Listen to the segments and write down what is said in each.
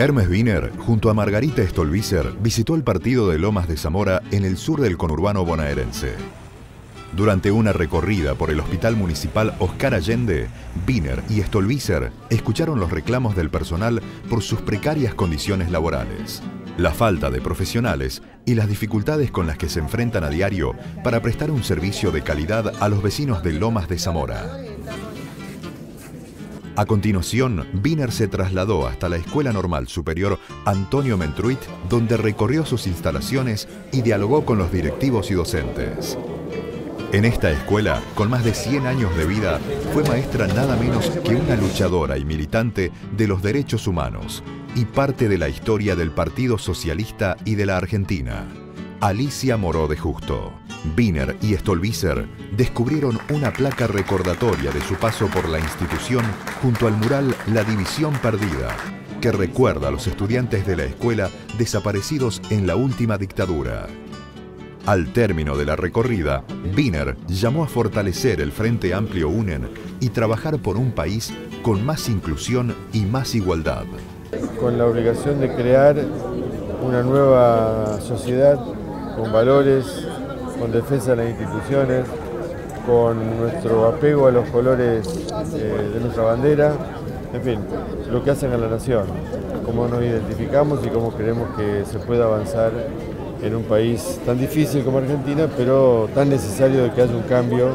Hermes Wiener, junto a Margarita Stolbizer, visitó el partido de Lomas de Zamora en el sur del conurbano bonaerense. Durante una recorrida por el Hospital Municipal Oscar Allende, Wiener y Stolbizer escucharon los reclamos del personal por sus precarias condiciones laborales, la falta de profesionales y las dificultades con las que se enfrentan a diario para prestar un servicio de calidad a los vecinos de Lomas de Zamora. A continuación, Wiener se trasladó hasta la Escuela Normal Superior Antonio Mentruit, donde recorrió sus instalaciones y dialogó con los directivos y docentes. En esta escuela, con más de 100 años de vida, fue maestra nada menos que una luchadora y militante de los derechos humanos y parte de la historia del Partido Socialista y de la Argentina. Alicia Moró de Justo. Wiener y Stolbizer descubrieron una placa recordatoria de su paso por la institución junto al mural La División Perdida, que recuerda a los estudiantes de la escuela desaparecidos en la última dictadura. Al término de la recorrida, Wiener llamó a fortalecer el Frente Amplio UNEN y trabajar por un país con más inclusión y más igualdad. Con la obligación de crear una nueva sociedad con valores, con defensa de las instituciones, con nuestro apego a los colores eh, de nuestra bandera, en fin, lo que hacen a la nación, cómo nos identificamos y cómo queremos que se pueda avanzar en un país tan difícil como Argentina, pero tan necesario de que haya un cambio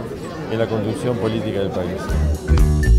en la conducción política del país.